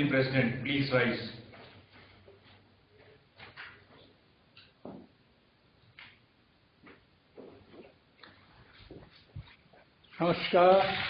The President, please rise. Namaskar.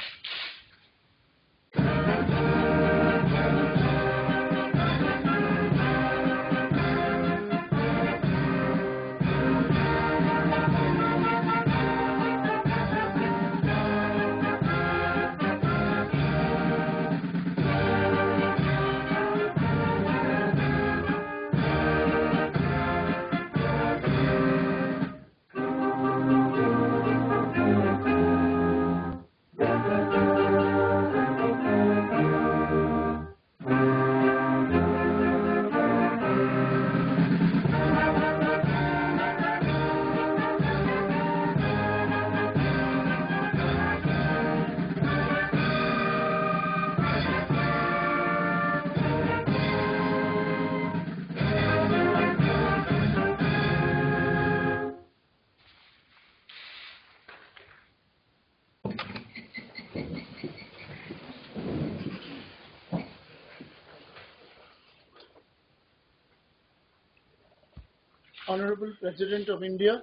President of India,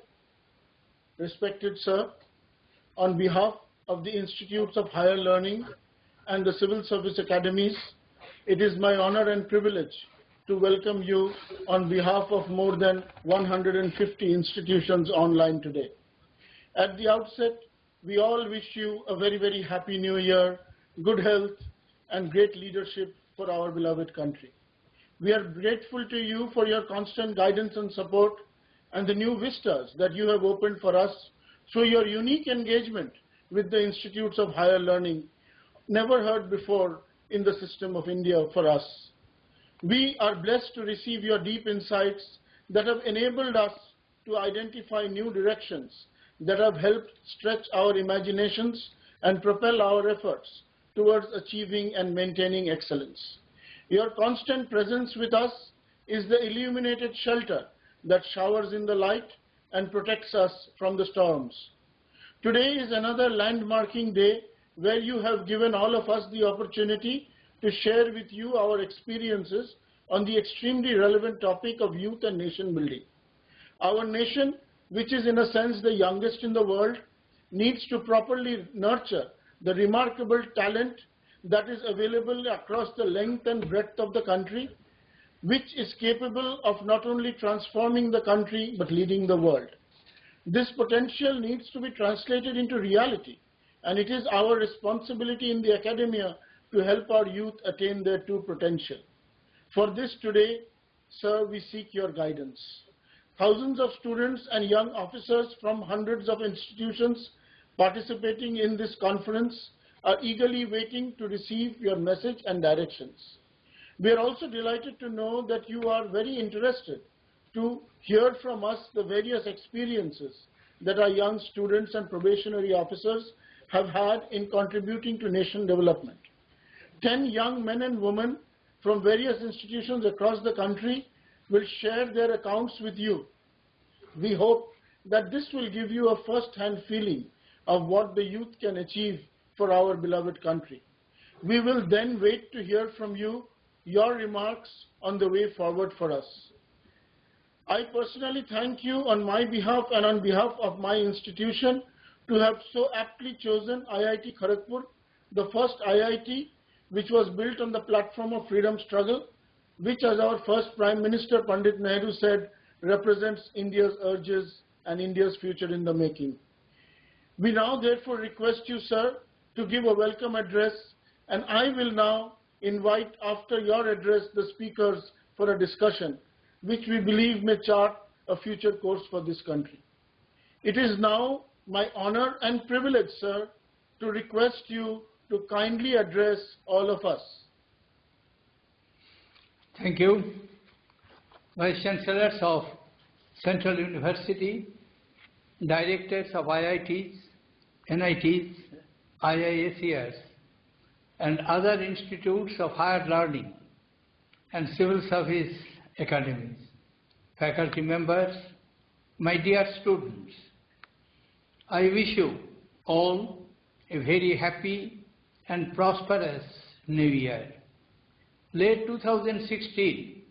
respected sir, on behalf of the Institutes of Higher Learning and the Civil Service Academies, it is my honor and privilege to welcome you on behalf of more than 150 institutions online today. At the outset, we all wish you a very, very happy new year, good health, and great leadership for our beloved country. We are grateful to you for your constant guidance and support and the new vistas that you have opened for us through your unique engagement with the institutes of higher learning, never heard before in the system of India for us. We are blessed to receive your deep insights that have enabled us to identify new directions that have helped stretch our imaginations and propel our efforts towards achieving and maintaining excellence. Your constant presence with us is the illuminated shelter that showers in the light and protects us from the storms. Today is another landmarking day where you have given all of us the opportunity to share with you our experiences on the extremely relevant topic of youth and nation building. Our nation, which is in a sense the youngest in the world, needs to properly nurture the remarkable talent that is available across the length and breadth of the country, which is capable of not only transforming the country but leading the world. This potential needs to be translated into reality, and it is our responsibility in the academia to help our youth attain their true potential. For this today, sir, we seek your guidance. Thousands of students and young officers from hundreds of institutions participating in this conference are eagerly waiting to receive your message and directions. We are also delighted to know that you are very interested to hear from us the various experiences that our young students and probationary officers have had in contributing to nation development. Ten young men and women from various institutions across the country will share their accounts with you. We hope that this will give you a first-hand feeling of what the youth can achieve for our beloved country. We will then wait to hear from you your remarks on the way forward for us. I personally thank you on my behalf and on behalf of my institution to have so aptly chosen IIT Kharagpur, the first IIT which was built on the platform of freedom struggle, which as our first Prime Minister Pandit Nehru said, represents India's urges and India's future in the making. We now therefore request you, sir, to give a welcome address, and I will now invite after your address the speakers for a discussion, which we believe may chart a future course for this country. It is now my honor and privilege, sir, to request you to kindly address all of us. Thank you. Vice Chancellors of Central University, Directors of IITs, NITs, IISERs, and other institutes of higher learning and civil service academies, faculty members, my dear students, I wish you all a very happy and prosperous new year. let 2016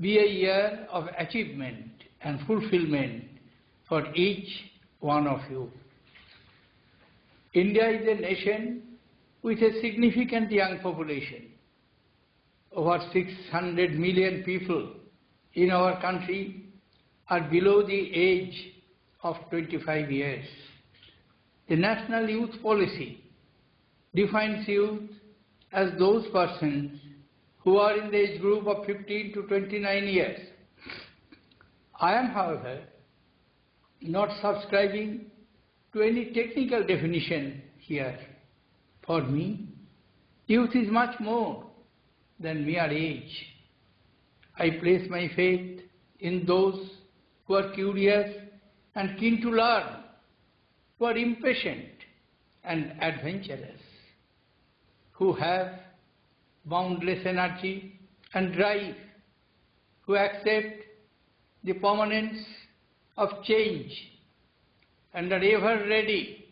be a year of achievement and fulfillment for each one of you. India is a nation with a significant young population. Over 600 million people in our country are below the age of 25 years. The National Youth Policy defines youth as those persons who are in the age group of 15 to 29 years. I am, however, not subscribing to any technical definition here. For me, youth is much more than mere age. I place my faith in those who are curious and keen to learn, who are impatient and adventurous, who have boundless energy and drive, who accept the permanence of change and are ever ready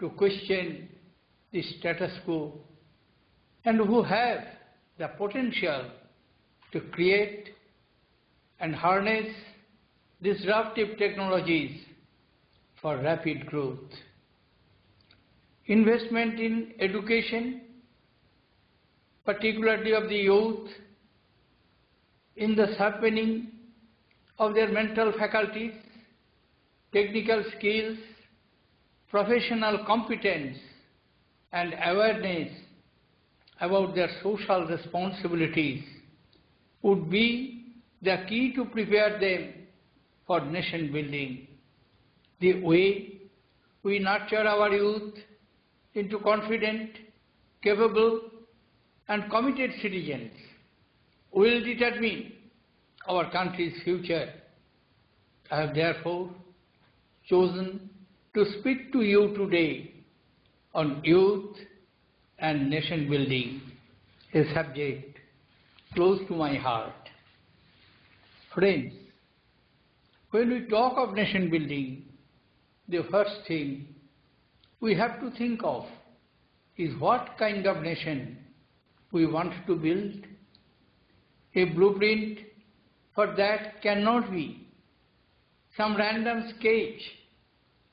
to question the status quo and who have the potential to create and harness disruptive technologies for rapid growth. Investment in education, particularly of the youth, in the sharpening of their mental faculties, technical skills, professional competence, and awareness about their social responsibilities would be the key to prepare them for nation building. The way we nurture our youth into confident, capable, and committed citizens will determine our country's future. I have therefore chosen to speak to you today on youth and nation building, a subject close to my heart. Friends, when we talk of nation building, the first thing we have to think of is what kind of nation we want to build. A blueprint for that cannot be some random sketch,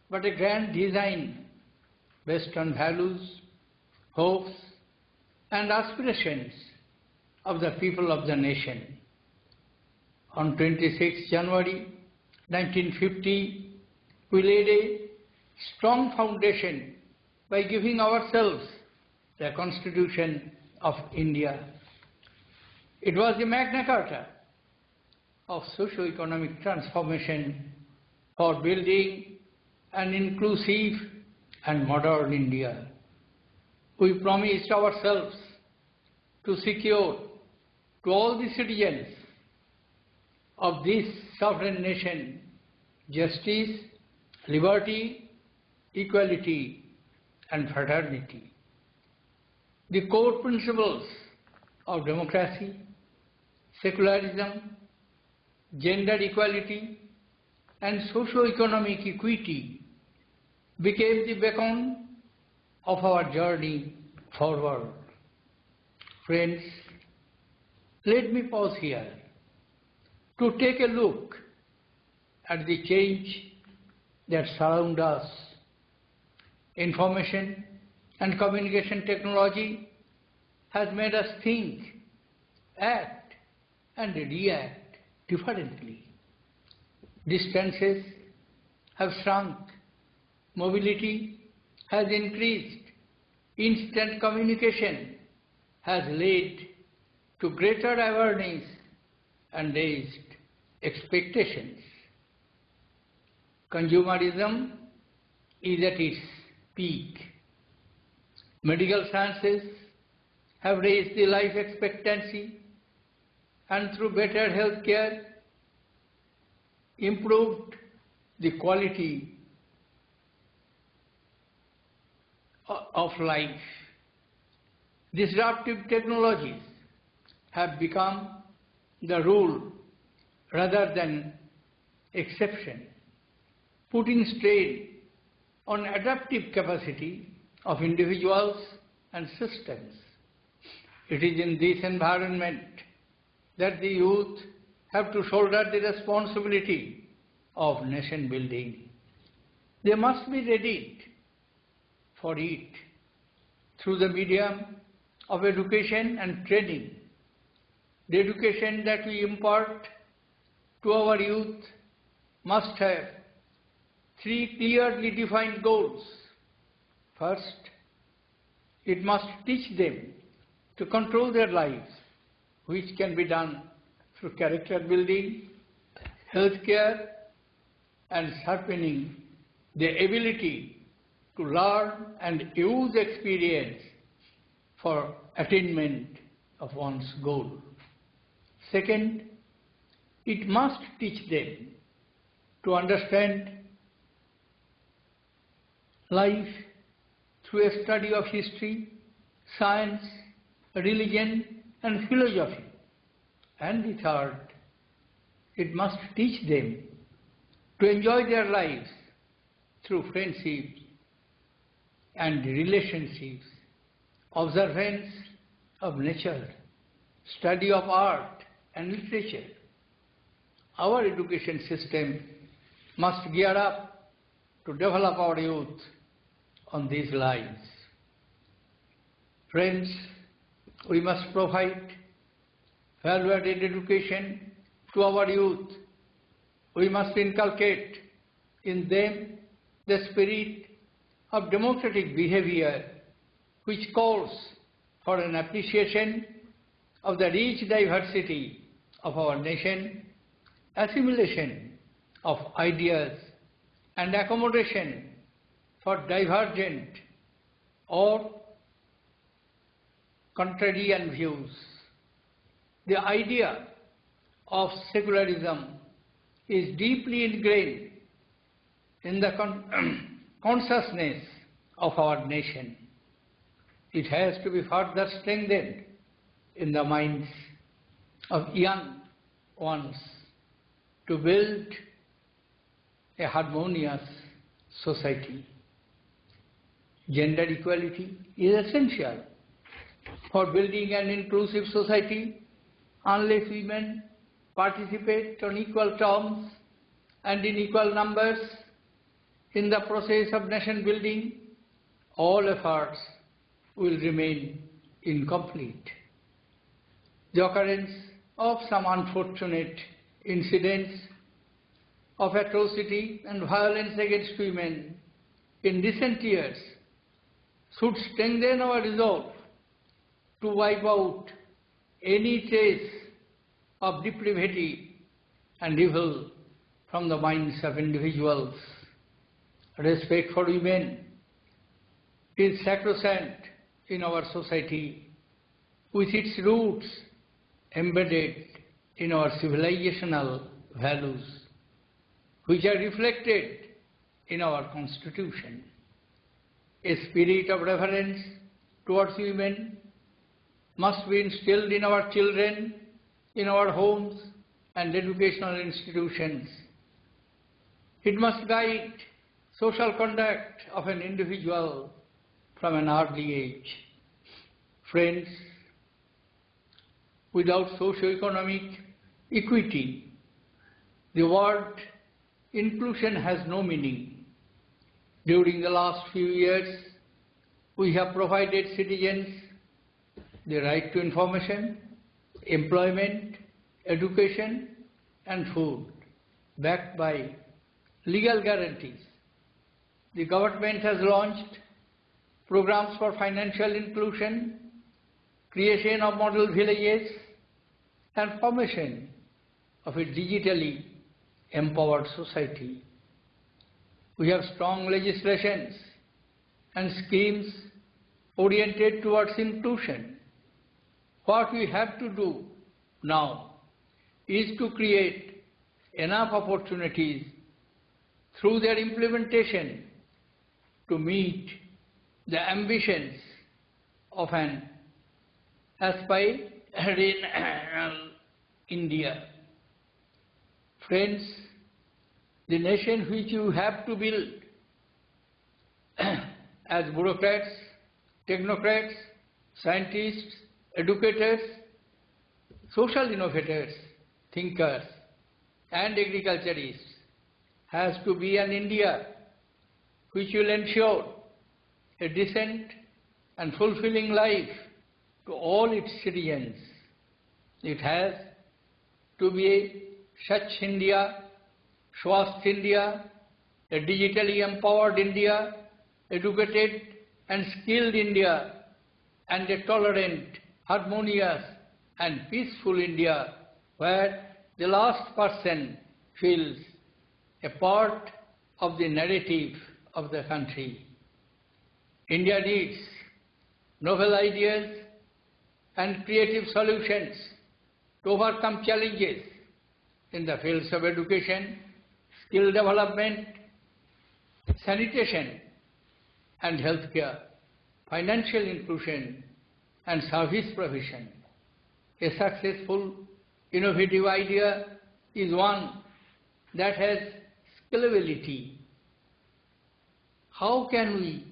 but a grand design based on values, hopes, and aspirations of the people of the nation. On 26 January 1950, we laid a strong foundation by giving ourselves the Constitution of India. It was the Magna Carta of socio-economic transformation for building an inclusive and modern India. We promised ourselves to secure to all the citizens of this sovereign nation justice, liberty, equality, and fraternity. The core principles of democracy, secularism, gender equality, and socio-economic equity became the beacon of our journey forward. Friends, let me pause here to take a look at the change that surround us. Information and communication technology has made us think, act, and react differently. Distances have shrunk, mobility has increased, instant communication has led to greater awareness and raised expectations. Consumerism is at its peak. Medical sciences have raised the life expectancy and through better health care improved the quality of life. Disruptive technologies have become the rule rather than exception, putting strain on adaptive capacity of individuals and systems. It is in this environment that the youth have to shoulder the responsibility of nation building. They must be readied for it through the medium of education and training. The education that we impart to our youth must have three clearly defined goals. First, it must teach them to control their lives, which can be done through character building, health care, and sharpening the ability to learn and use experience for attainment of one's goal. Second, it must teach them to understand life through a study of history, science, religion, and philosophy. And the third, it must teach them to enjoy their lives through friendships and relationships, observance of nature, study of art and literature. Our education system must gear up to develop our youth on these lines. Friends, we must provide value-added education to our youth. We must inculcate in them the spirit of democratic behavior which calls for an appreciation of the rich diversity of our nation, assimilation of ideas and accommodation for divergent or contrarian views. The idea of secularism is deeply ingrained in the consciousness of our nation. It has to be further strengthened in the minds of young ones to build a harmonious society. Gender equality is essential for building an inclusive society unless women participate on equal terms and in equal numbers in the process of nation building, all efforts will remain incomplete. The occurrence of some unfortunate incidents of atrocity and violence against women in recent years should strengthen our resolve to wipe out any trace of depravity and evil from the minds of individuals. Respect for women is sacrosanct in our society with its roots embedded in our civilizational values, which are reflected in our constitution. A spirit of reverence towards women must be instilled in our children, in our homes and educational institutions. It must guide social conduct of an individual from an early age. Friends, without socio-economic equity, the word inclusion has no meaning. During the last few years, we have provided citizens the right to information, employment, education and food, backed by legal guarantees. The government has launched programs for financial inclusion, creation of model villages, and formation of a digitally empowered society. We have strong legislations and schemes oriented towards inclusion. What we have to do now is to create enough opportunities through their implementation to meet the ambitions of an aspiring India. Friends, the nation which you have to build as bureaucrats, technocrats, scientists, educators, social innovators, thinkers, and agriculturists has to be an India which will ensure a decent and fulfilling life to all its citizens. It has to be a Swachh India, Swasth India, a digitally empowered India, educated and skilled India, and a tolerant, harmonious, and peaceful India where the last person feels a part of the narrative of the country. India needs novel ideas and creative solutions to overcome challenges in the fields of education, skill development, sanitation and healthcare, financial inclusion and service provision. A successful, innovative idea is one that has scalability. How can we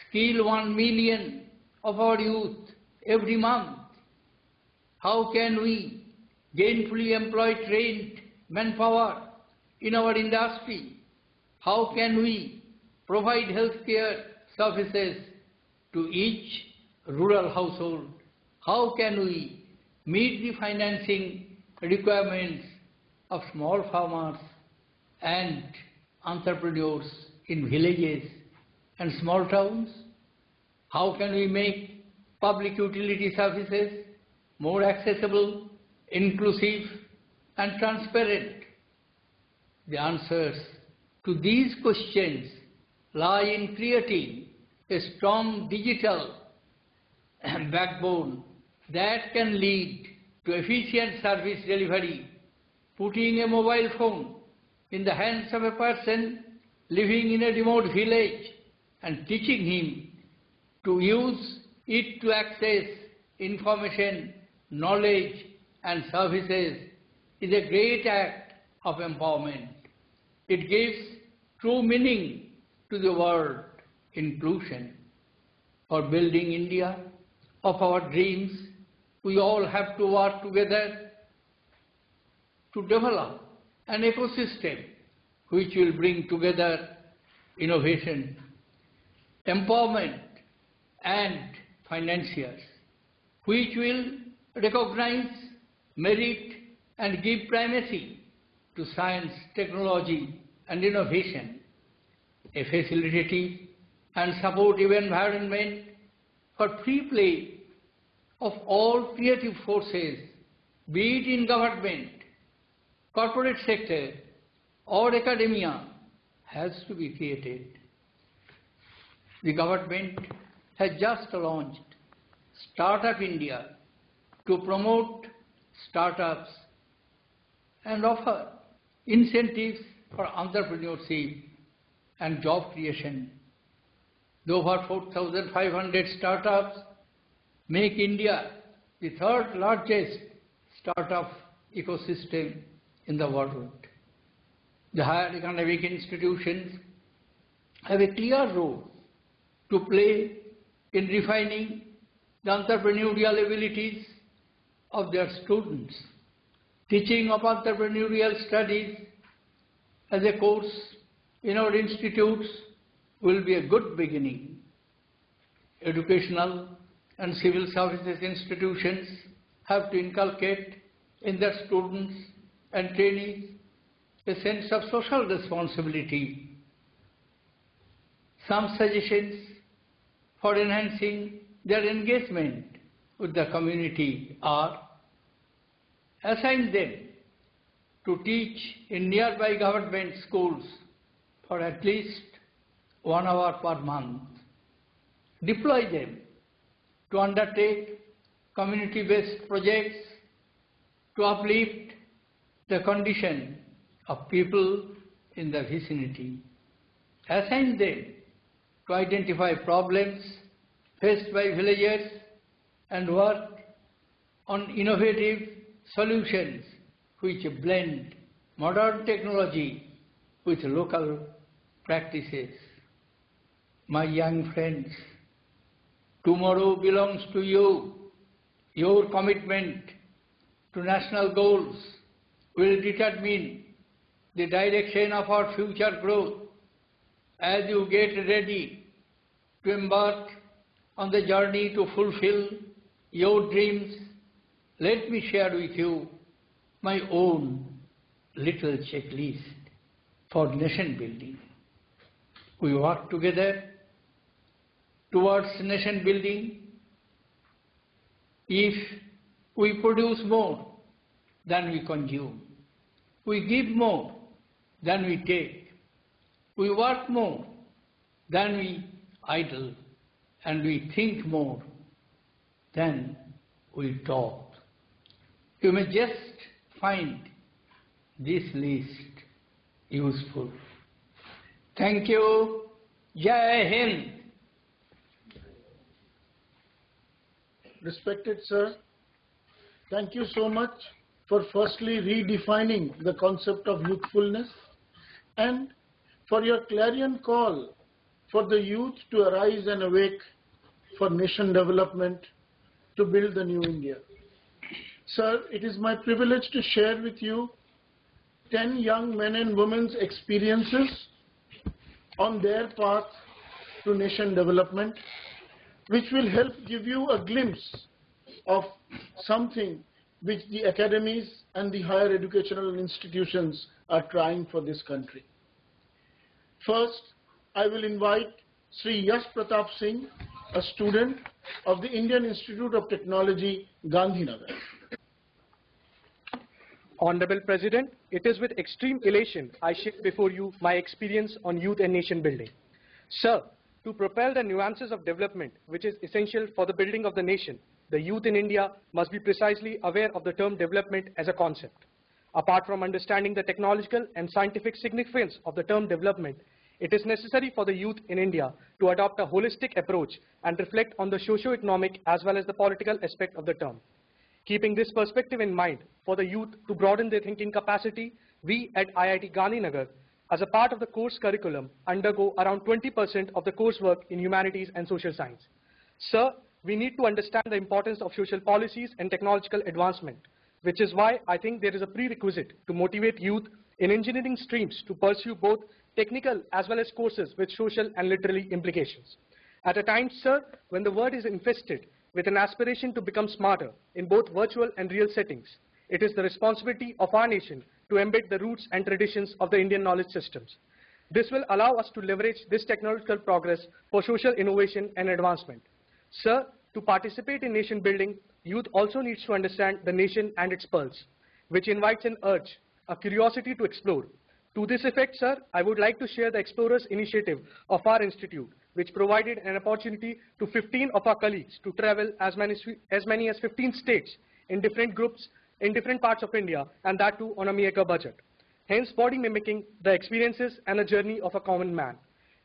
skill one million of our youth every month? How can we gainfully employ trained manpower in our industry? How can we provide healthcare services to each rural household? How can we meet the financing requirements of small farmers and entrepreneurs in villages and small towns? How can we make public utility services more accessible, inclusive, and transparent? The answers to these questions lie in creating a strong digital backbone that can lead to efficient service delivery, putting a mobile phone in the hands of a person living in a remote village and teaching him to use it to access information, knowledge and services is a great act of empowerment. It gives true meaning to the word inclusion. For building India of our dreams, we all have to work together to develop an ecosystem which will bring together innovation, empowerment and financiers, which will recognize merit and give primacy to science, technology and innovation, a facilitative and supportive environment for free play of all creative forces, be it in government, corporate sector or academia, has to be created. The government has just launched Startup India to promote startups and offer incentives for entrepreneurship and job creation. The over 4,500 startups make India the third largest startup ecosystem in the world. The higher economic institutions have a clear role to play in refining the entrepreneurial abilities of their students. Teaching of entrepreneurial studies as a course in our institutes will be a good beginning. Educational and civil services institutions have to inculcate in their students and trainees a sense of social responsibility. Some suggestions for enhancing their engagement with the community or assign them to teach in nearby government schools for at least one hour per month. Deploy them to undertake community-based projects to uplift the condition of people in the vicinity. Assign them to identify problems faced by villagers and work on innovative solutions which blend modern technology with local practices. My young friends, tomorrow belongs to you. your commitment to national goals will determine the direction of our future growth as you get ready to embark on the journey to fulfill your dreams. Let me share with you my own little checklist for nation building. We work together towards nation building if we produce more than we consume. We give more than we take. We work more than we idle. And we think more than we talk. You may just find this list useful. Thank you. Jai Hind. Respected sir, thank you so much for firstly redefining the concept of youthfulness and for your clarion call for the youth to arise and awake for nation development to build the new India. Sir, it is my privilege to share with you 10 young men and women's experiences on their path to nation development, which will help give you a glimpse of something which the academies and the higher educational institutions are trying for this country. First, I will invite Sri Yash Pratap Singh, a student of the Indian Institute of Technology, Gandhinagar. Honorable President, it is with extreme elation I share before you my experience on youth and nation building. Sir, to propel the nuances of development which is essential for the building of the nation, the youth in India must be precisely aware of the term development as a concept. Apart from understanding the technological and scientific significance of the term development, it is necessary for the youth in India to adopt a holistic approach and reflect on the socio-economic as well as the political aspect of the term. Keeping this perspective in mind, for the youth to broaden their thinking capacity, we at IIT Gandhinagar, as a part of the course curriculum, undergo around 20% of the coursework in humanities and social science. Sir, we need to understand the importance of social policies and technological advancement, which is why I think there is a prerequisite to motivate youth in engineering streams to pursue both technical as well as courses with social and literary implications. At a time, sir, when the world is infested with an aspiration to become smarter in both virtual and real settings, it is the responsibility of our nation to embed the roots and traditions of the Indian knowledge systems. This will allow us to leverage this technological progress for social innovation and advancement. Sir, to participate in nation building, youth also needs to understand the nation and its pulse, which invites an urge, a curiosity to explore. To this effect, sir, I would like to share the Explorers initiative of our institute, which provided an opportunity to 15 of our colleagues to travel as many, as many as 15 states in different groups in different parts of India, and that too on a meager budget. Hence, body mimicking the experiences and the journey of a common man.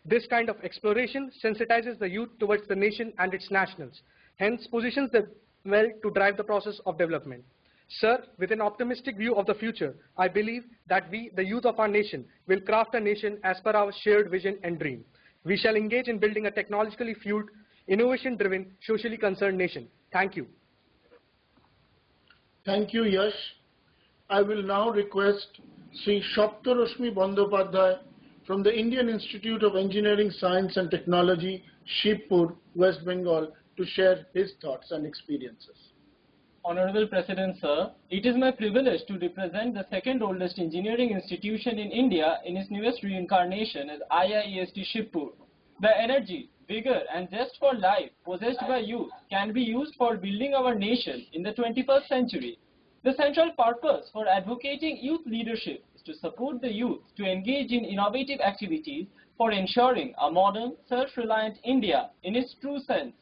This kind of exploration sensitizes the youth towards the nation and its nationals, hence positions them well to drive the process of development. Sir, with an optimistic view of the future, I believe that we, the youth of our nation, will craft a nation as per our shared vision and dream. We shall engage in building a technologically fueled, innovation-driven, socially concerned nation. Thank you. Thank you, Yash. I will now request Sri Shaptaroshmi Bandyopadhyay from the Indian Institute of Engineering, Science and Technology, Shibpur, West Bengal, to share his thoughts and experiences. Honorable President, sir, it is my privilege to represent the second oldest engineering institution in India in its newest reincarnation as IIEST Shibpur. The energy, vigor and zest for life possessed by youth can be used for building our nation in the 21st century. The central purpose for advocating youth leadership is to support the youth to engage in innovative activities for ensuring a modern, self-reliant India in its true sense.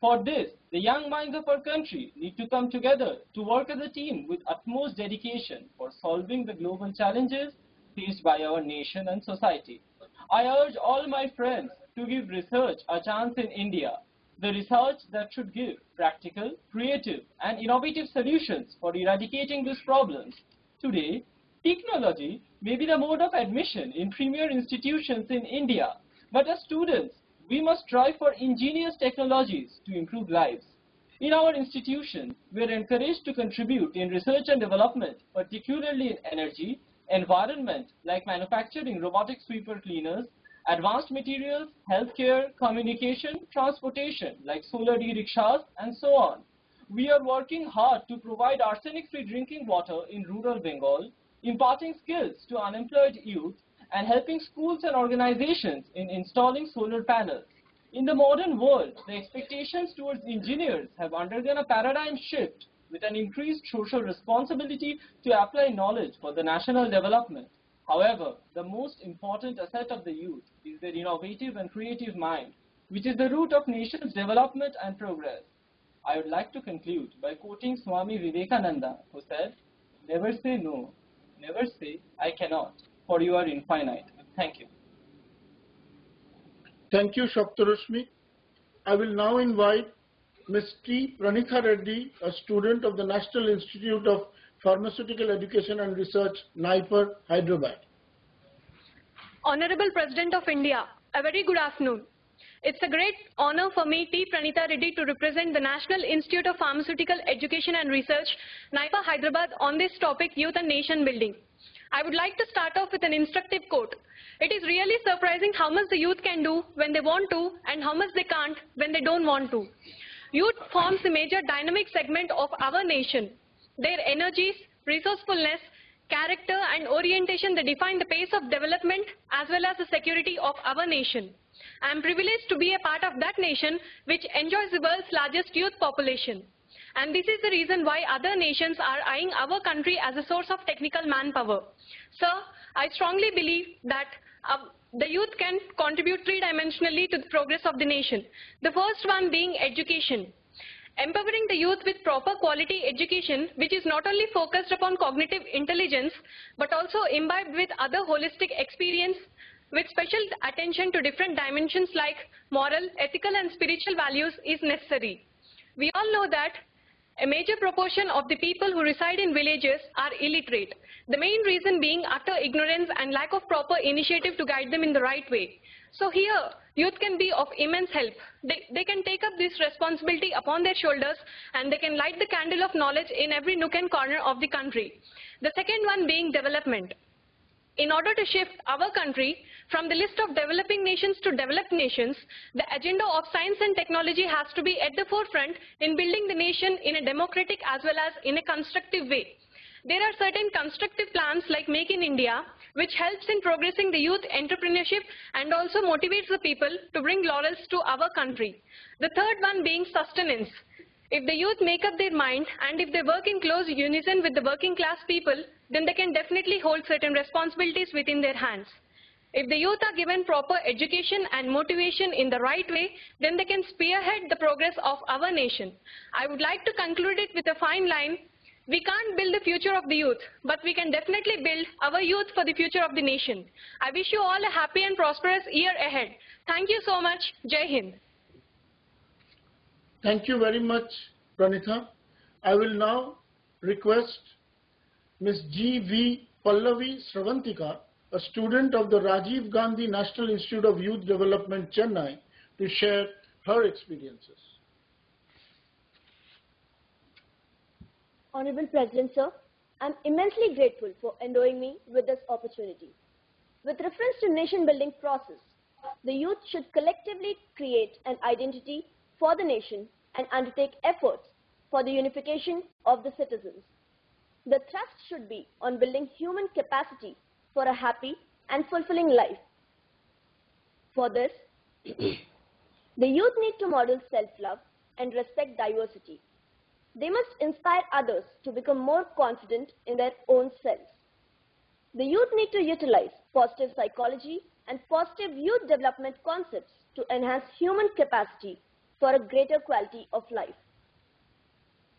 For this, the young minds of our country need to come together to work as a team with utmost dedication for solving the global challenges faced by our nation and society. I urge all my friends to give research a chance in India, the research that should give practical, creative, and innovative solutions for eradicating these problems. Today, technology may be the mode of admission in premier institutions in India, but as students, we must strive for ingenious technologies to improve lives. In our institution, we are encouraged to contribute in research and development, particularly in energy, environment, like manufacturing robotic sweeper cleaners, advanced materials, healthcare, communication, transportation, like solar e-rickshaws, and so on. We are working hard to provide arsenic-free drinking water in rural Bengal, imparting skills to unemployed youth, and helping schools and organizations in installing solar panels. In the modern world, the expectations towards engineers have undergone a paradigm shift with an increased social responsibility to apply knowledge for the national development. However, the most important asset of the youth is their innovative and creative mind, which is the root of nation's development and progress. I would like to conclude by quoting Swami Vivekananda, who said, Never say no, never say I cannot, for you are infinite. Thank you. Thank you, Shaptarashmi. I will now invite Ms. T. Pranitha Reddy, a student of the National Institute of Pharmaceutical Education and Research, NIPER, Hyderabad. Honorable President of India, a very good afternoon. It's a great honor for me, T. Pranitha Reddy, to represent the National Institute of Pharmaceutical Education and Research, NIPER Hyderabad, on this topic, Youth and Nation Building. I would like to start off with an instructive quote. It is really surprising how much the youth can do when they want to and how much they can't when they don't want to. Youth forms a major dynamic segment of our nation. Their energies, resourcefulness, character and orientation they define the pace of development as well as the security of our nation. I am privileged to be a part of that nation which enjoys the world's largest youth population. And this is the reason why other nations are eyeing our country as a source of technical manpower. Sir, I strongly believe that uh, the youth can contribute three-dimensionally to the progress of the nation. The first one being education. Empowering the youth with proper quality education, which is not only focused upon cognitive intelligence, but also imbibed with other holistic experience, with special attention to different dimensions like moral, ethical and spiritual values is necessary. We all know that a major proportion of the people who reside in villages are illiterate. The main reason being utter ignorance and lack of proper initiative to guide them in the right way. So here, youth can be of immense help. They, they can take up this responsibility upon their shoulders and they can light the candle of knowledge in every nook and corner of the country. The second one being development. In order to shift our country from the list of developing nations to developed nations, the agenda of science and technology has to be at the forefront in building the nation in a democratic as well as in a constructive way. There are certain constructive plans like Make in India, which helps in progressing the youth entrepreneurship and also motivates the people to bring laurels to our country. The third one being sustenance. If the youth make up their mind and if they work in close unison with the working class people, then they can definitely hold certain responsibilities within their hands. If the youth are given proper education and motivation in the right way, then they can spearhead the progress of our nation. I would like to conclude it with a fine line. We can't build the future of the youth, but we can definitely build our youth for the future of the nation. I wish you all a happy and prosperous year ahead. Thank you so much. Jai Hind. Thank you very much, Pranitha. I will now request Ms. G. V. Pallavi Sravantika, a student of the Rajiv Gandhi National Institute of Youth Development, Chennai, to share her experiences. Honorable President, sir, I'm immensely grateful for endowing me with this opportunity. With reference to nation building process, the youth should collectively create an identity for the nation and undertake efforts for the unification of the citizens. The thrust should be on building human capacity for a happy and fulfilling life. For this, the youth need to model self-love and respect diversity. They must inspire others to become more confident in their own selves. The youth need to utilize positive psychology and positive youth development concepts to enhance human capacity for a greater quality of life.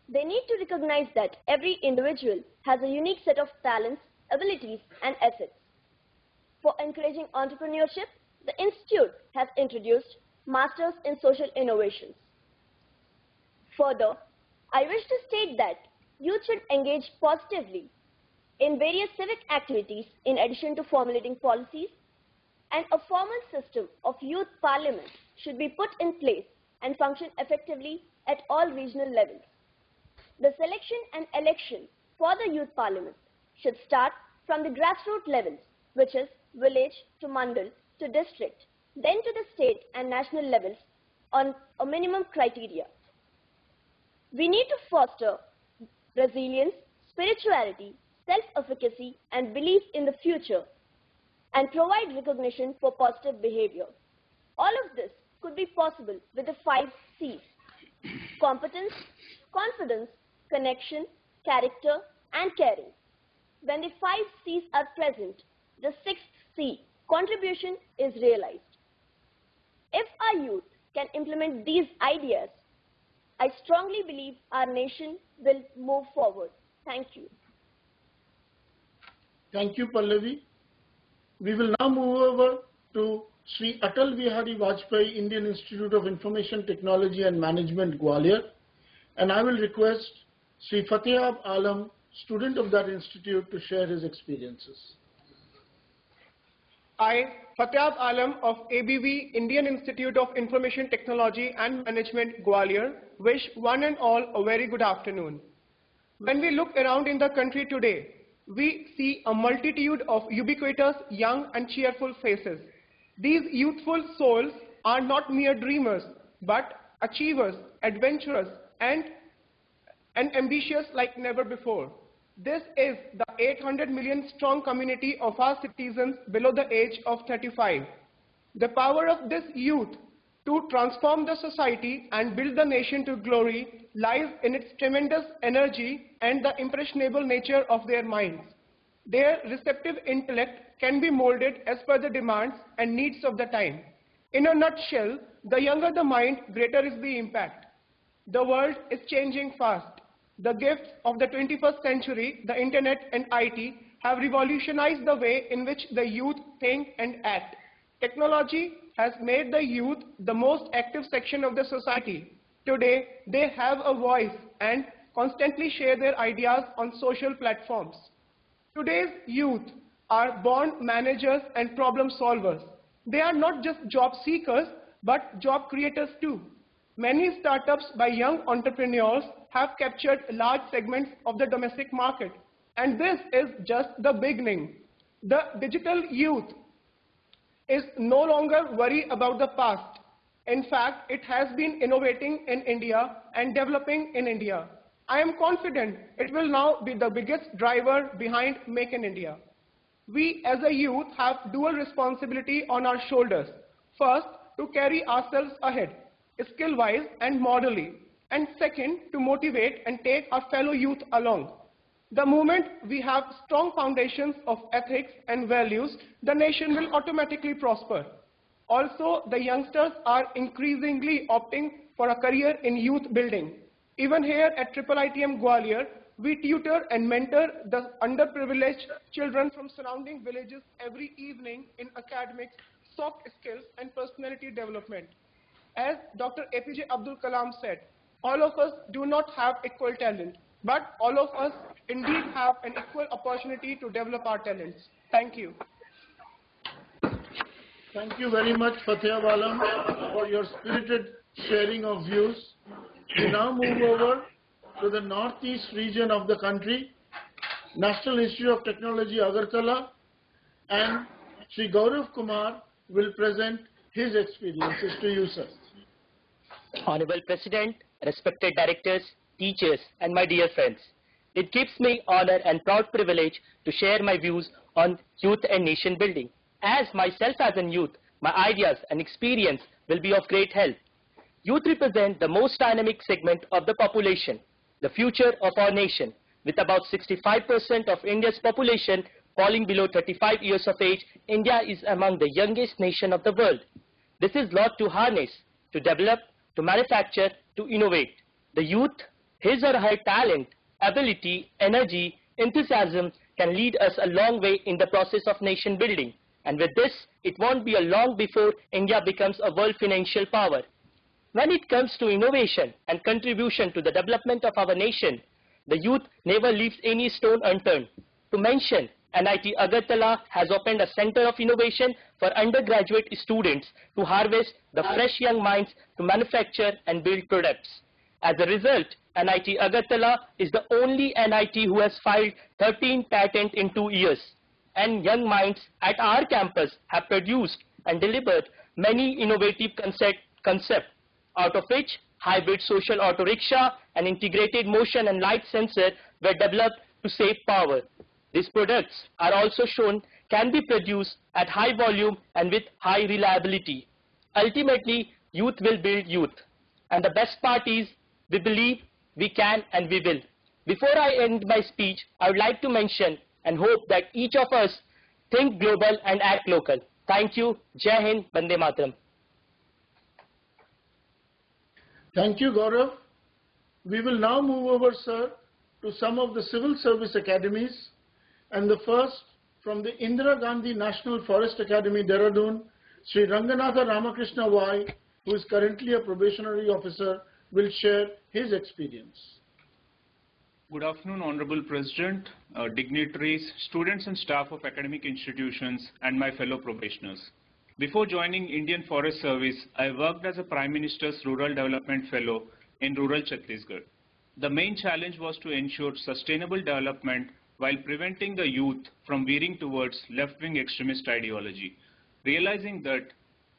They need to recognize that every individual has a unique set of talents, abilities, and assets. For encouraging entrepreneurship, the Institute has introduced Masters in Social Innovations. Further, I wish to state that youth should engage positively in various civic activities in addition to formulating policies, and a formal system of youth parliament should be put in place and function effectively at all regional levels. The selection and election for the Youth Parliament should start from the grassroots levels, which is village to mandal to district, then to the state and national levels on a minimum criteria. We need to foster resilience, spirituality, self-efficacy and belief in the future and provide recognition for positive behavior. All of this could be possible with the five C's. Competence, confidence, connection, character, and caring. When the five C's are present, the sixth C, contribution, is realized. If our youth can implement these ideas, I strongly believe our nation will move forward. Thank you. Thank you, Pallavi. We will now move over to Sri Atal Bihari Vajpayee Indian Institute of Information Technology and Management, Gwalior. And I will request Sri Fatehab Alam, student of that institute, to share his experiences. I, Fatehab Alam of ABV Indian Institute of Information Technology and Management, Gwalior, wish one and all a very good afternoon. When we look around in the country today, we see a multitude of ubiquitous, young and cheerful faces. These youthful souls are not mere dreamers, but achievers, adventurers, and, and ambitious like never before. This is the 800 million strong community of our citizens below the age of 35. The power of this youth to transform the society and build the nation to glory lies in its tremendous energy and the impressionable nature of their minds. Their receptive intellect can be molded as per the demands and needs of the time. In a nutshell, the younger the mind, greater is the impact. The world is changing fast. The gifts of the 21st century, the internet and IT, have revolutionized the way in which the youth think and act. Technology has made the youth the most active section of the society. Today, they have a voice and constantly share their ideas on social platforms. Today's youth are born managers and problem solvers. They are not just job seekers, but job creators too. Many startups by young entrepreneurs have captured large segments of the domestic market. And this is just the beginning. The digital youth is no longer worried about the past. In fact, it has been innovating in India and developing in India. I am confident it will now be the biggest driver behind Make in India. We as a youth have dual responsibility on our shoulders. First, to carry ourselves ahead, skill-wise and morally. And second, to motivate and take our fellow youth along. The moment we have strong foundations of ethics and values, the nation will automatically prosper. Also, the youngsters are increasingly opting for a career in youth building. Even here at Triple ITM Gwalior, we tutor and mentor the underprivileged children from surrounding villages every evening in academics, soft skills, and personality development. As Dr. APJ Abdul Kalam said, all of us do not have equal talent, but all of us indeed have an equal opportunity to develop our talents. Thank you. Thank you very much, Fateh Alam, for your spirited sharing of views. We now move over to the northeast region of the country, National Institute of Technology, Agartala, and Sri Gaurav Kumar will present his experiences to you, sir. Honorable President, respected directors, teachers, and my dear friends. It gives me honor and proud privilege to share my views on youth and nation building. As myself as a youth, my ideas and experience will be of great help. Youth represent the most dynamic segment of the population, the future of our nation. With about 65% of India's population falling below 35 years of age, India is among the youngest nation of the world. This is lot to harness, to develop, to manufacture, to innovate. The youth, his or her talent, ability, energy, enthusiasm can lead us a long way in the process of nation building. And with this, it won't be a long before India becomes a world financial power. When it comes to innovation and contribution to the development of our nation, the youth never leaves any stone unturned. To mention NIT Agartala has opened a center of innovation for undergraduate students to harvest the fresh young minds to manufacture and build products. As a result, NIT Agartala is the only NIT who has filed 13 patents in two years. And young minds at our campus have produced and delivered many innovative concept, concepts, out of which hybrid social auto rickshaw and integrated motion and light sensor were developed to save power. These products are also shown can be produced at high volume and with high reliability. Ultimately, youth will build youth. And the best part is, we believe we can and we will. Before I end my speech, I would like to mention and hope that each of us think global and act local. Thank you. Jai Hind, Bande Mataram. Thank you, Gaurav. We will now move over, sir, to some of the civil service academies. And the first, from the Indira Gandhi National Forest Academy, Dehradun, Sri Ranganatha Ramakrishna Y, who is currently a probationary officer, will share his experience. Good afternoon, Honorable President, uh, dignitaries, students and staff of academic institutions, and my fellow probationers. Before joining Indian Forest Service, I worked as a Prime Minister's Rural Development Fellow in rural Chhattisgarh. The main challenge was to ensure sustainable development while preventing the youth from veering towards left-wing extremist ideology, realizing that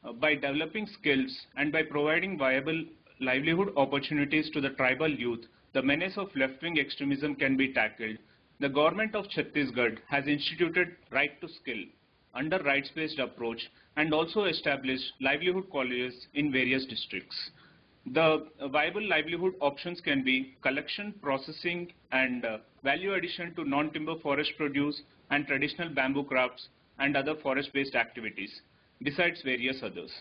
uh, by developing skills and by providing viable livelihood opportunities to the tribal youth, the menace of left-wing extremism can be tackled. The government of Chhattisgarh has instituted right to skill under rights-based approach and also established livelihood colleges in various districts. The viable livelihood options can be collection, processing, and uh, value addition to non-timber forest produce and traditional bamboo crafts and other forest-based activities, besides various others.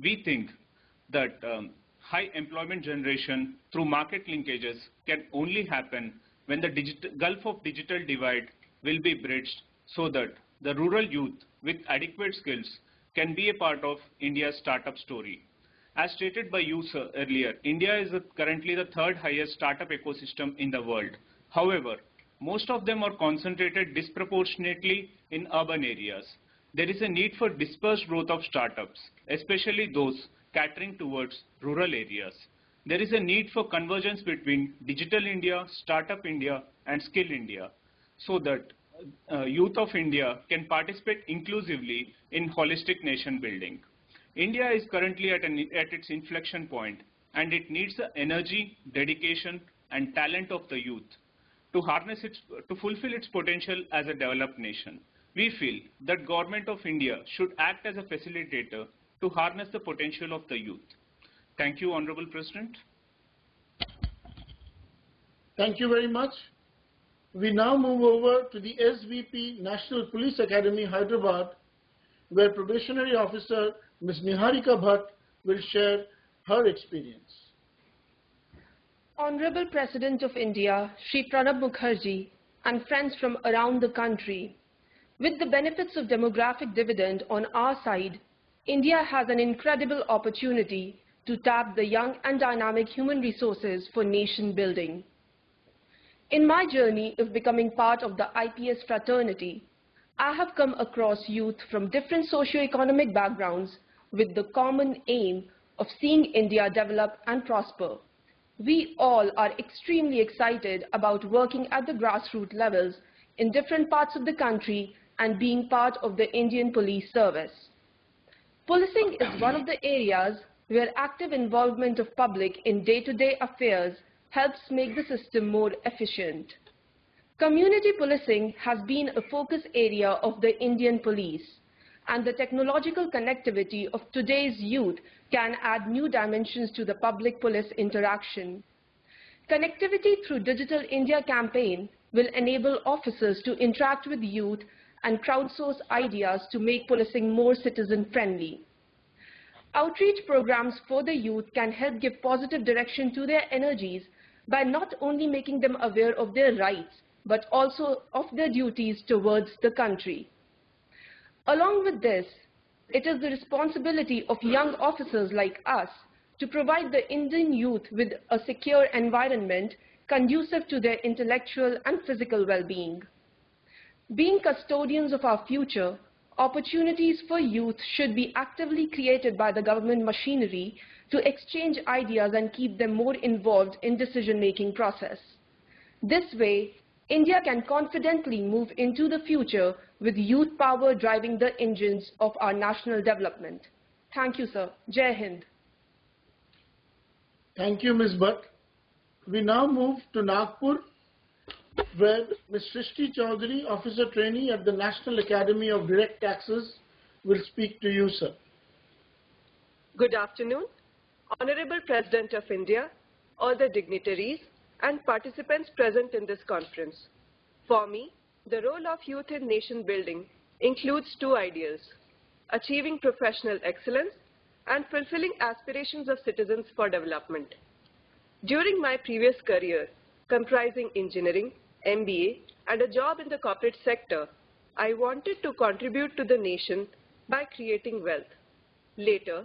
We think that um, high employment generation through market linkages can only happen when the gulf of digital divide will be bridged so that the rural youth with adequate skills can be a part of India's startup story. As stated by you sir, earlier, India is currently the third highest startup ecosystem in the world. However, most of them are concentrated disproportionately in urban areas. There is a need for dispersed growth of startups, especially those catering towards rural areas. There is a need for convergence between Digital India, Startup India, and Skill India so that uh, youth of India can participate inclusively in holistic nation building. India is currently at, an, at its inflection point and it needs the energy, dedication and talent of the youth to harness its, to fulfill its potential as a developed nation. We feel that government of India should act as a facilitator to harness the potential of the youth. Thank you, Honorable President. Thank you very much. We now move over to the SVP National Police Academy, Hyderabad, where probationary officer Ms. Niharika Bhatt will share her experience. Honorable President of India, Sri Pranab Mukherjee, and friends from around the country, with the benefits of demographic dividend on our side, India has an incredible opportunity to tap the young and dynamic human resources for nation building. In my journey of becoming part of the IPS fraternity, I have come across youth from different socio-economic backgrounds with the common aim of seeing India develop and prosper. We all are extremely excited about working at the grassroots levels in different parts of the country and being part of the Indian Police Service. Policing is one of the areas where active involvement of public in day-to-day -day affairs helps make the system more efficient. Community policing has been a focus area of the Indian police, and the technological connectivity of today's youth can add new dimensions to the public-police interaction. Connectivity through Digital India campaign will enable officers to interact with youth and crowdsource ideas to make policing more citizen-friendly. Outreach programs for the youth can help give positive direction to their energies by not only making them aware of their rights, but also of their duties towards the country. Along with this, it is the responsibility of young officers like us to provide the Indian youth with a secure environment conducive to their intellectual and physical well-being. Being custodians of our future, opportunities for youth should be actively created by the government machinery to exchange ideas and keep them more involved in decision-making process. This way, India can confidently move into the future with youth power driving the engines of our national development. Thank you, sir. Jai Hind. Thank you, Ms. Bhatt. We now move to Nagpur, where Ms. Srishti Chaudhary, Officer Trainee at the National Academy of Direct Taxes, will speak to you, sir. Good afternoon, Honorable President of India, all the dignitaries, and participants present in this conference. For me, the role of youth in nation building includes two ideals, achieving professional excellence and fulfilling aspirations of citizens for development. During my previous career, comprising engineering, MBA, and a job in the corporate sector, I wanted to contribute to the nation by creating wealth. Later,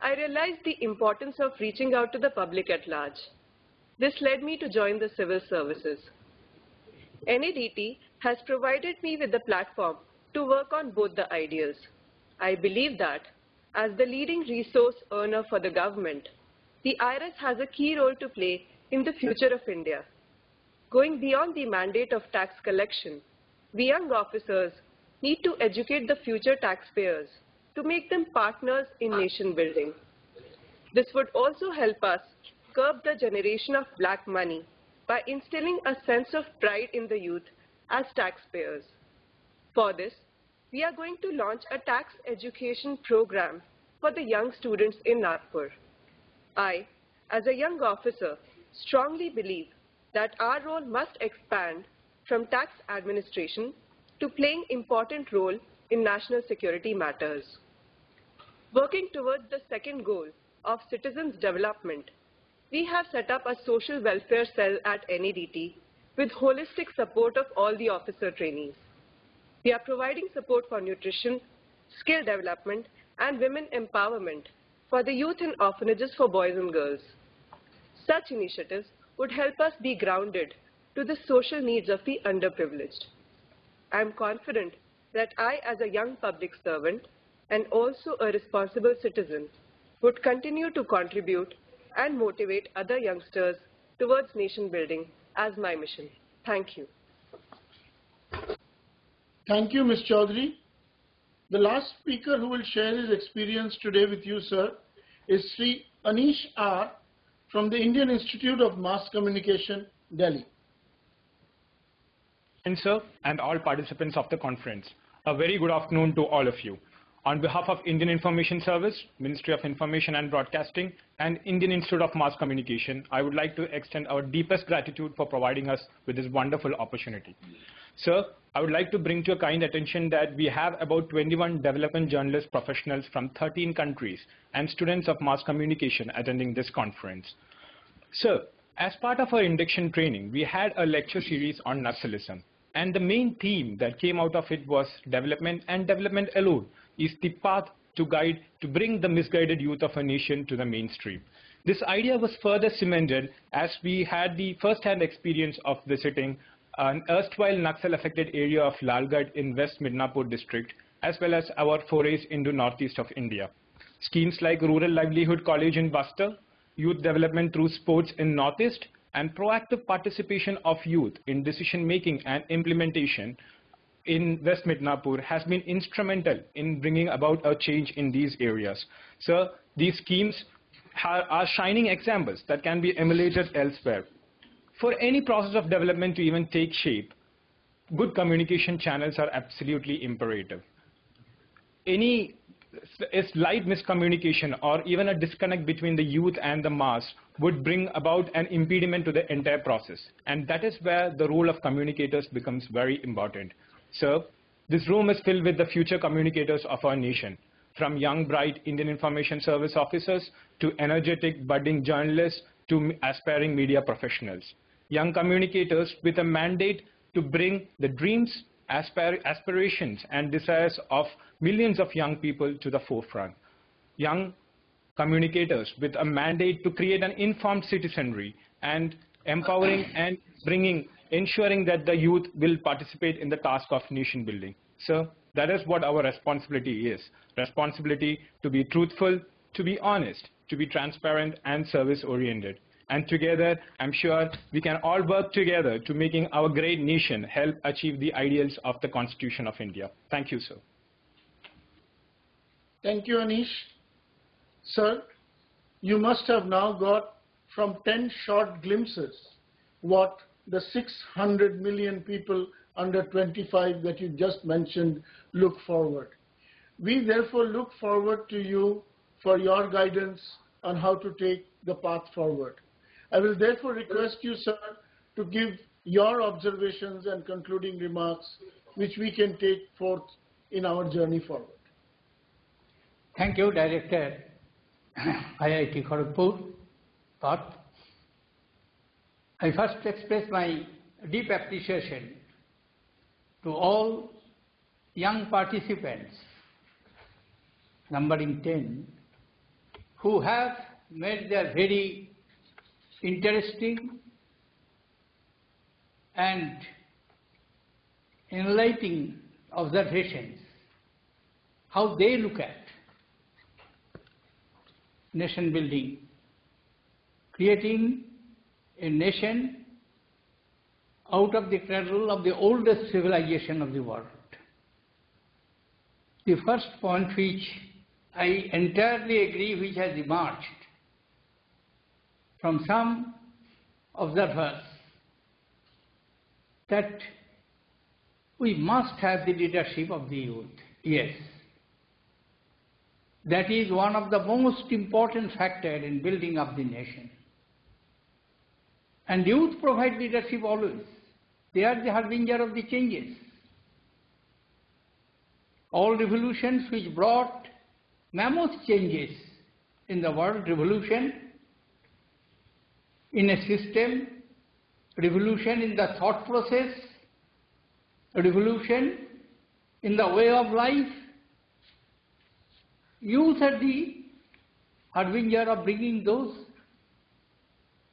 I realized the importance of reaching out to the public at large. This led me to join the civil services. NADT has provided me with the platform to work on both the ideals. I believe that as the leading resource earner for the government, the IRS has a key role to play in the future of India. Going beyond the mandate of tax collection, we young officers need to educate the future taxpayers to make them partners in nation building. This would also help us curb the generation of black money by instilling a sense of pride in the youth as taxpayers. For this, we are going to launch a tax education program for the young students in Nagpur. I, as a young officer, strongly believe that our role must expand from tax administration to playing important role in national security matters. Working towards the second goal of citizens development, we have set up a social welfare cell at NADT with holistic support of all the officer trainees. We are providing support for nutrition, skill development, and women empowerment for the youth in orphanages for boys and girls. Such initiatives would help us be grounded to the social needs of the underprivileged. I am confident that I, as a young public servant and also a responsible citizen, would continue to contribute and motivate other youngsters towards nation building as my mission. Thank you. Thank you, Ms. Chaudhary. The last speaker who will share his experience today with you, sir, is Sri Anish R. from the Indian Institute of Mass Communication, Delhi. And sir, and all participants of the conference, a very good afternoon to all of you. On behalf of Indian Information Service, Ministry of Information and Broadcasting, and Indian Institute of Mass Communication, I would like to extend our deepest gratitude for providing us with this wonderful opportunity. Sir, I would like to bring to your kind attention that we have about 21 development journalist professionals from 13 countries and students of mass communication attending this conference. Sir, as part of our induction training, we had a lecture series on nationalism. And the main theme that came out of it was development and development alone is the path to guide to bring the misguided youth of a nation to the mainstream. This idea was further cemented as we had the first-hand experience of visiting an erstwhile Naxal-affected area of Lalgarh in West Midnapur district, as well as our forays into northeast of India. Schemes like Rural Livelihood College in Bastar, youth development through sports in Northeast, and proactive participation of youth in decision-making and implementation in West Midnapur has been instrumental in bringing about a change in these areas. So these schemes are shining examples that can be emulated elsewhere. For any process of development to even take shape, good communication channels are absolutely imperative. Any slight miscommunication or even a disconnect between the youth and the mass would bring about an impediment to the entire process. And that is where the role of communicators becomes very important. So this room is filled with the future communicators of our nation, from young, bright Indian Information Service officers to energetic, budding journalists to aspiring media professionals. Young communicators with a mandate to bring the dreams, aspir aspirations, and desires of millions of young people to the forefront. Young communicators with a mandate to create an informed citizenry and empowering and bringing ensuring that the youth will participate in the task of nation building. Sir, that is what our responsibility is. Responsibility to be truthful, to be honest, to be transparent and service oriented. And together, I'm sure we can all work together to making our great nation help achieve the ideals of the Constitution of India. Thank you, sir. Thank you, Anish. Sir, you must have now got from 10 short glimpses what the 600 million people under 25 that you just mentioned look forward. We therefore look forward to you for your guidance on how to take the path forward. I will therefore request you, sir, to give your observations and concluding remarks which we can take forth in our journey forward. Thank you, Director IIT Kharagpur. Thought. I first express my deep appreciation to all young participants, numbering 10, who have made their very interesting and enlightening observations, how they look at nation building, creating a nation out of the cradle of the oldest civilization of the world. The first point which I entirely agree which has emerged from some observers that we must have the leadership of the youth. Yes. That is one of the most important factors in building up the nation. And youth provide leadership always. They are the harbinger of the changes. All revolutions which brought mammoth changes in the world, revolution in a system, revolution in the thought process, revolution in the way of life, Youth are the harbinger of bringing those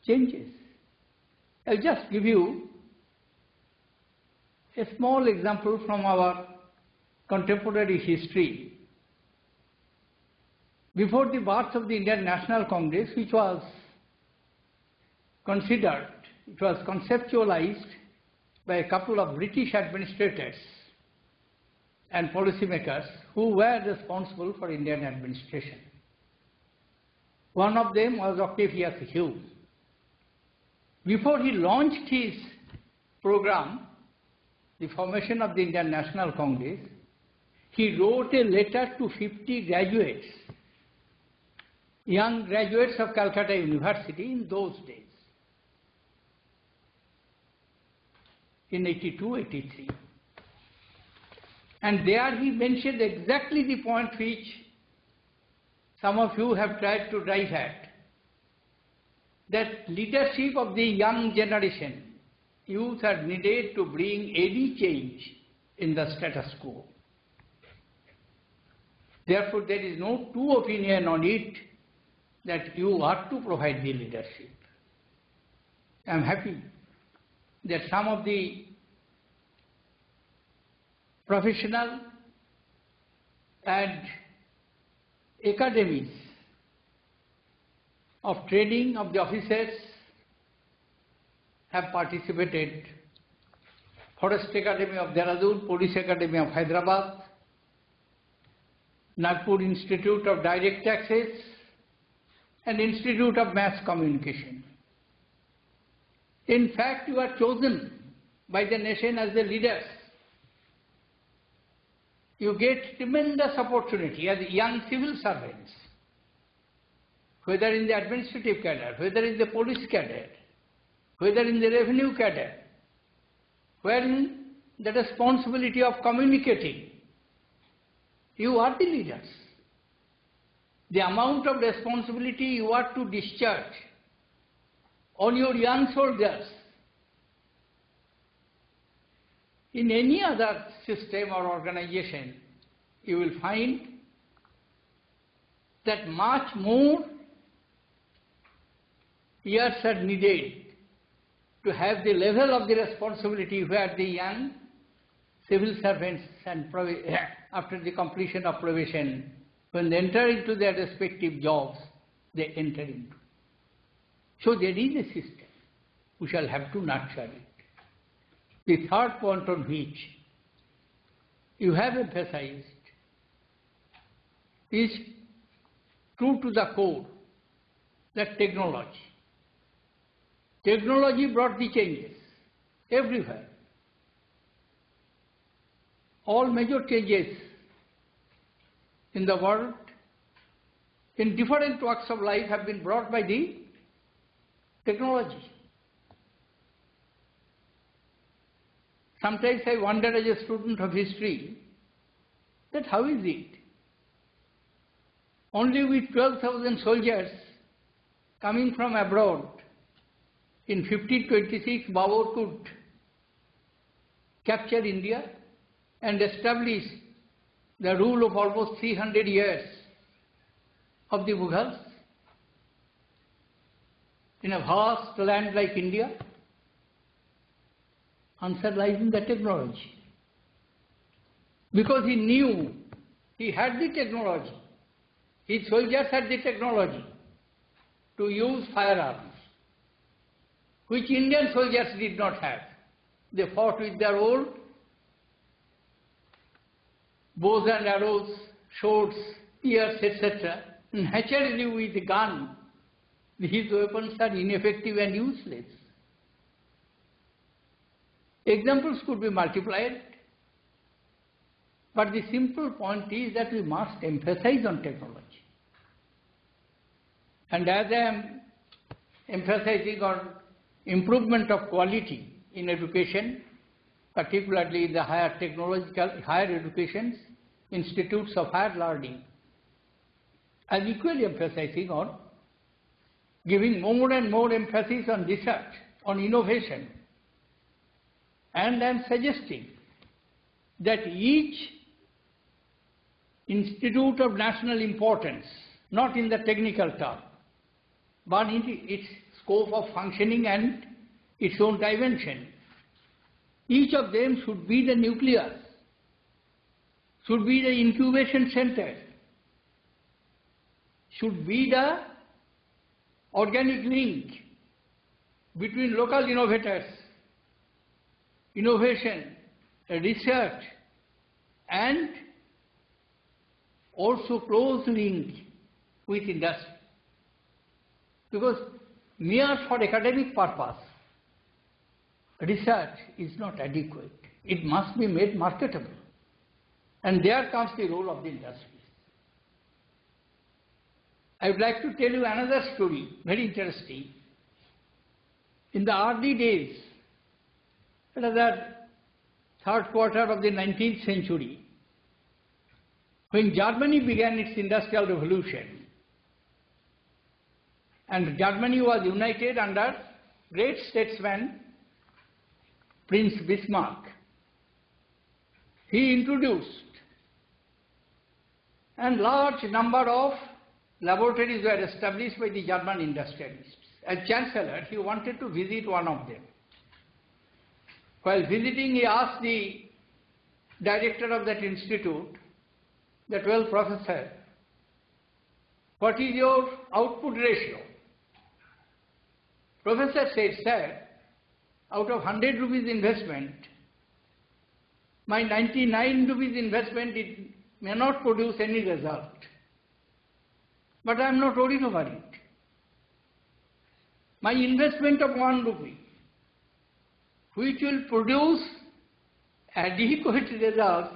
changes. I'll just give you a small example from our contemporary history. Before the birth of the Indian National Congress, which was considered, it was conceptualized by a couple of British administrators and policymakers who were responsible for Indian administration. One of them was Octavius Hume. Before he launched his program, the formation of the Indian National Congress, he wrote a letter to 50 graduates, young graduates of Calcutta University in those days, in 82, 83. And there he mentioned exactly the point which some of you have tried to drive at. That leadership of the young generation, youth are needed to bring any change in the status quo. Therefore, there is no two opinion on it that you are to provide the leadership. I am happy that some of the professional and academies of training of the officers have participated. Forest Academy of Dehradun, Police Academy of Hyderabad, Nagpur Institute of Direct Taxes, and Institute of Mass Communication. In fact, you are chosen by the nation as the leaders you get tremendous opportunity as young civil servants, whether in the administrative cadre, whether in the police cadre, whether in the revenue cadre, when the responsibility of communicating, you are the leaders. The amount of responsibility you are to discharge on your young soldiers in any other system or organization, you will find that much more years are needed to have the level of the responsibility where the young civil servants and after the completion of probation, when they enter into their respective jobs, they enter into. So there is a system. We shall have to nurture it. The third point on which you have emphasized is true to the core, that technology. Technology brought the changes everywhere. All major changes in the world in different walks of life have been brought by the technology. Sometimes I wonder as a student of history that how is it? Only with 12,000 soldiers coming from abroad in 1526 Babur could capture India and establish the rule of almost 300 years of the Mughals in a vast land like India? Answer lies in the technology. Because he knew he had the technology. His soldiers had the technology to use firearms, which Indian soldiers did not have. They fought with their old bows and arrows, swords, spears, etc. Naturally, with gun, these weapons are ineffective and useless. Examples could be multiplied, but the simple point is that we must emphasize on technology. And as I am emphasizing on improvement of quality in education, particularly in the higher technological, higher educations, institutes of higher learning, am equally emphasizing on giving more and more emphasis on research, on innovation, and I am suggesting that each institute of national importance, not in the technical term, but in its scope of functioning and its own dimension, each of them should be the nucleus, should be the incubation center, should be the organic link between local innovators innovation, research, and also close link with industry. Because mere for academic purpose, research is not adequate. It must be made marketable. And there comes the role of the industry. I would like to tell you another story, very interesting. In the early days, another third quarter of the 19th century, when Germany began its industrial revolution, and Germany was united under great statesman Prince Bismarck. He introduced and large number of laboratories were established by the German industrialists. As chancellor, he wanted to visit one of them. While visiting, he asked the director of that institute, that, well, professor, what is your output ratio? Professor said, sir, out of 100 rupees investment, my 99 rupees investment it may not produce any result. But I am not worried about it. My investment of 1 rupee which will produce adequate results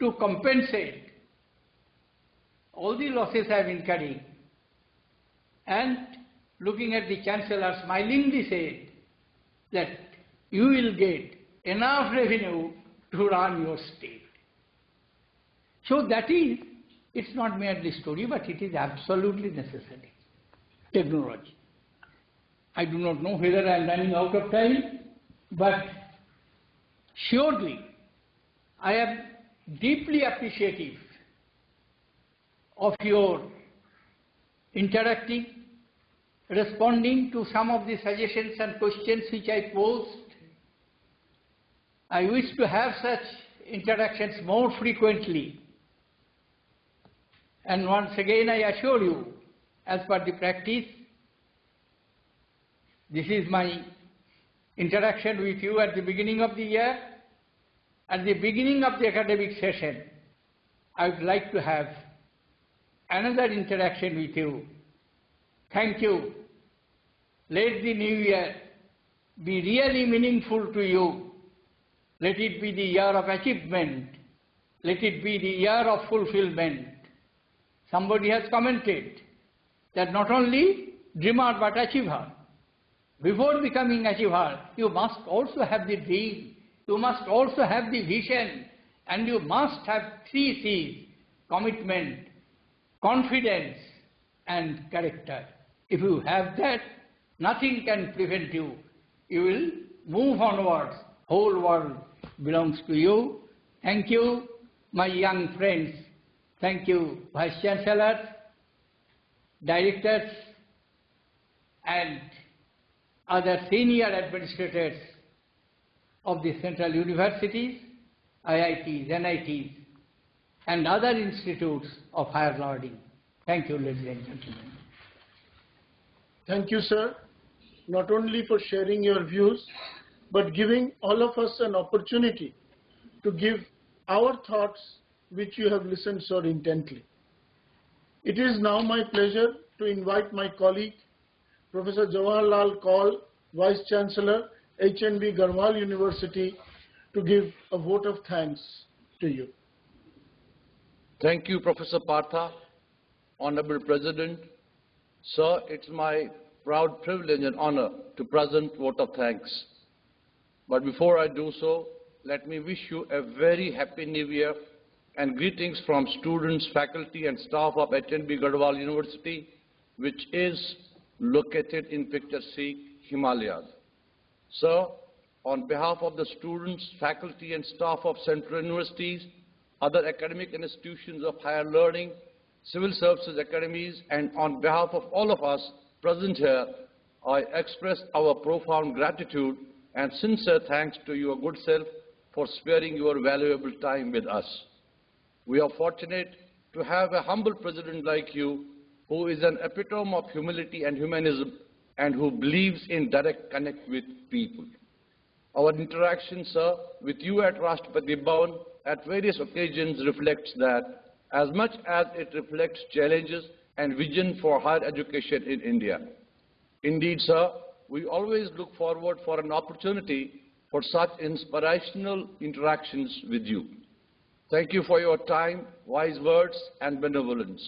to compensate all the losses I have incurred. And looking at the Chancellor smilingly said that you will get enough revenue to run your state. So that is, it's not merely story, but it is absolutely necessary. Technology. I do not know whether I am running out of time. But surely I am deeply appreciative of your interacting responding to some of the suggestions and questions which I posed. I wish to have such interactions more frequently. And once again I assure you, as per the practice, this is my interaction with you at the beginning of the year. At the beginning of the academic session, I would like to have another interaction with you. Thank you. Let the new year be really meaningful to you. Let it be the year of achievement. Let it be the year of fulfillment. Somebody has commented that not only dreamer but achiever. Before becoming achiever, you must also have the dream. You must also have the vision. And you must have three C's, commitment, confidence and character. If you have that, nothing can prevent you. You will move onwards. Whole world belongs to you. Thank you, my young friends. Thank you, Vice Chancellor, directors, and other senior administrators of the central universities, IITs, NITs, and other institutes of higher learning. Thank you, ladies and gentlemen. Thank you, sir, not only for sharing your views, but giving all of us an opportunity to give our thoughts which you have listened so intently. It is now my pleasure to invite my colleague, Professor Jawaharlal Kaul, Vice Chancellor, HNB Garhwal University, to give a vote of thanks to you. Thank you, Professor Partha. Honorable President, Sir, it's my proud privilege and honor to present vote of thanks. But before I do so, let me wish you a very happy new year and greetings from students, faculty and staff of HNB Garhwal University, which is located in picture C, Himalayas. Sir, on behalf of the students, faculty and staff of central universities, other academic institutions of higher learning, civil services academies, and on behalf of all of us present here, I express our profound gratitude and sincere thanks to your good self for sparing your valuable time with us. We are fortunate to have a humble president like you who is an epitome of humility and humanism and who believes in direct connect with people. Our interaction, sir, with you at Rashtrapati Bhavan at various occasions reflects that as much as it reflects challenges and vision for higher education in India. Indeed, sir, we always look forward for an opportunity for such inspirational interactions with you. Thank you for your time, wise words, and benevolence.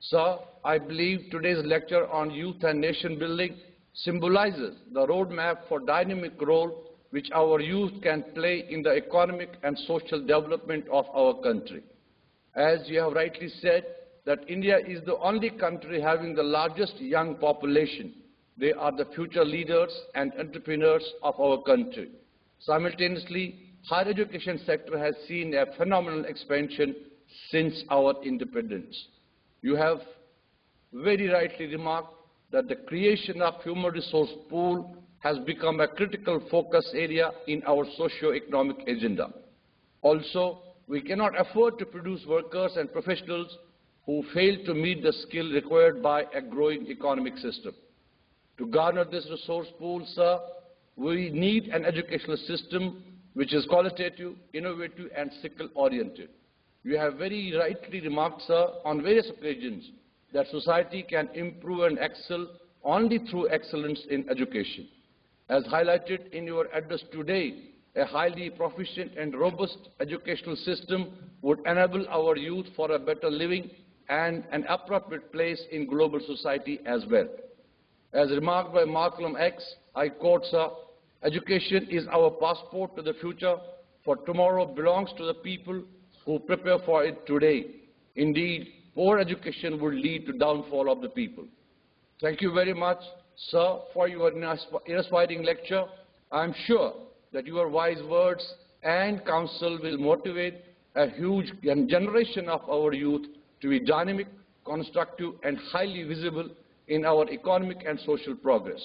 Sir, I believe today's lecture on youth and nation building symbolizes the roadmap for dynamic role which our youth can play in the economic and social development of our country. As you have rightly said, that India is the only country having the largest young population. They are the future leaders and entrepreneurs of our country. Simultaneously, higher education sector has seen a phenomenal expansion since our independence. You have very rightly remarked that the creation of human resource pool has become a critical focus area in our socio-economic agenda. Also, we cannot afford to produce workers and professionals who fail to meet the skill required by a growing economic system. To garner this resource pool, sir, we need an educational system which is qualitative, innovative, and skill-oriented. You have very rightly remarked, sir, on various occasions that society can improve and excel only through excellence in education. As highlighted in your address today, a highly proficient and robust educational system would enable our youth for a better living and an appropriate place in global society as well. As remarked by Malcolm X, I quote, sir, education is our passport to the future, for tomorrow belongs to the people who prepare for it today. Indeed, poor education would lead to downfall of the people. Thank you very much, sir, for your inspiring lecture. I am sure that your wise words and counsel will motivate a huge generation of our youth to be dynamic, constructive, and highly visible in our economic and social progress.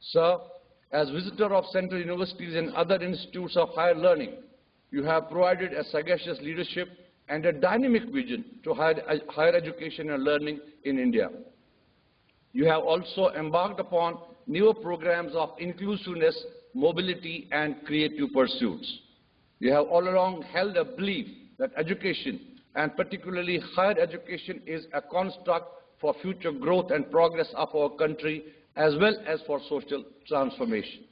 Sir, as visitor of central universities and other institutes of higher learning, you have provided a sagacious leadership and a dynamic vision to higher, uh, higher education and learning in India. You have also embarked upon newer programs of inclusiveness, mobility, and creative pursuits. You have all along held a belief that education, and particularly higher education, is a construct for future growth and progress of our country as well as for social transformation.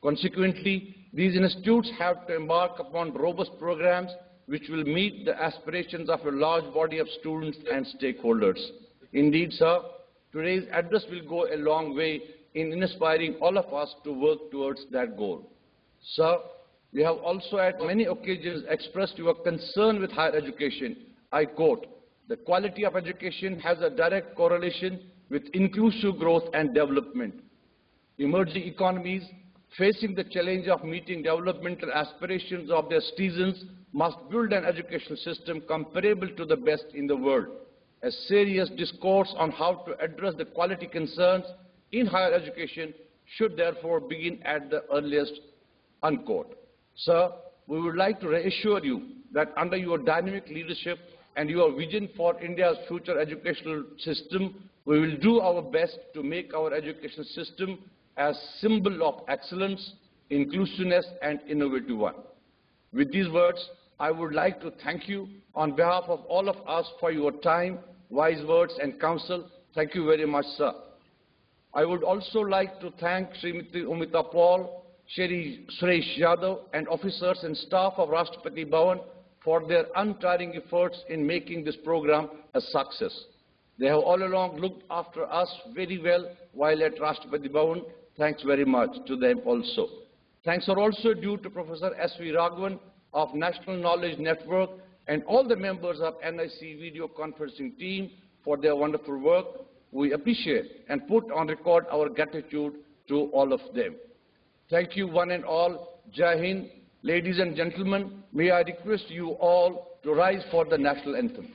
Consequently, these institutes have to embark upon robust programs which will meet the aspirations of a large body of students and stakeholders. Indeed, sir, today's address will go a long way in inspiring all of us to work towards that goal. Sir, you have also at many occasions expressed your concern with higher education. I quote, the quality of education has a direct correlation with inclusive growth and development. Emerging economies facing the challenge of meeting developmental aspirations of their citizens must build an education system comparable to the best in the world. A serious discourse on how to address the quality concerns in higher education should therefore begin at the earliest, unquote. Sir, we would like to reassure you that under your dynamic leadership and your vision for India's future educational system, we will do our best to make our education system a symbol of excellence, inclusiveness, and innovative one. With these words, I would like to thank you on behalf of all of us for your time, wise words, and counsel. Thank you very much, sir. I would also like to thank Srimati Omita Paul, Shri Suresh Yadav, and officers and staff of Rashtrapati Bhavan for their untiring efforts in making this program a success. They have all along looked after us very well while at Rashtrapati Bhavan. Thanks very much to them also. Thanks are also due to Professor S.V. Raghavan of National Knowledge Network and all the members of NIC video conferencing team for their wonderful work. We appreciate and put on record our gratitude to all of them. Thank you one and all. Jai. Ladies and gentlemen, may I request you all to rise for the national anthem.